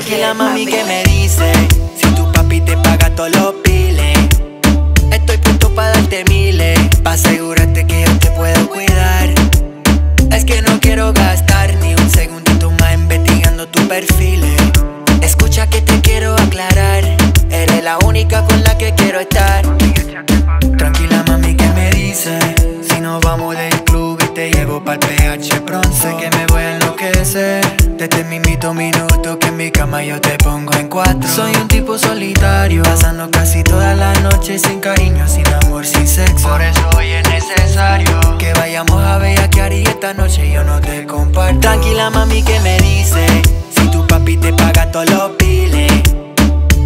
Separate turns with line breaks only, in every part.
Tranquila mami que me dice Si tu papi te paga todos los piles Estoy puesto para darte miles. Pa' asegurarte que yo te puedo cuidar solitario. Pasando casi toda la noche sin cariño, sin amor, sin sexo. Por eso hoy es necesario Que vayamos a bellaquear y esta noche yo no te comparto. Tranquila mami que me dice Si tu papi te paga todos los piles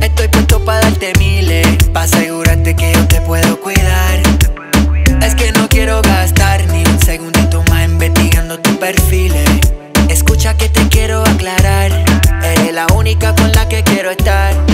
Estoy puesto para darte miles Pa' asegurarte que yo te puedo cuidar. Es que no quiero gastar ni un segundito más investigando tu perfil Escucha que te quiero aclarar Eres la única con la que quiero estar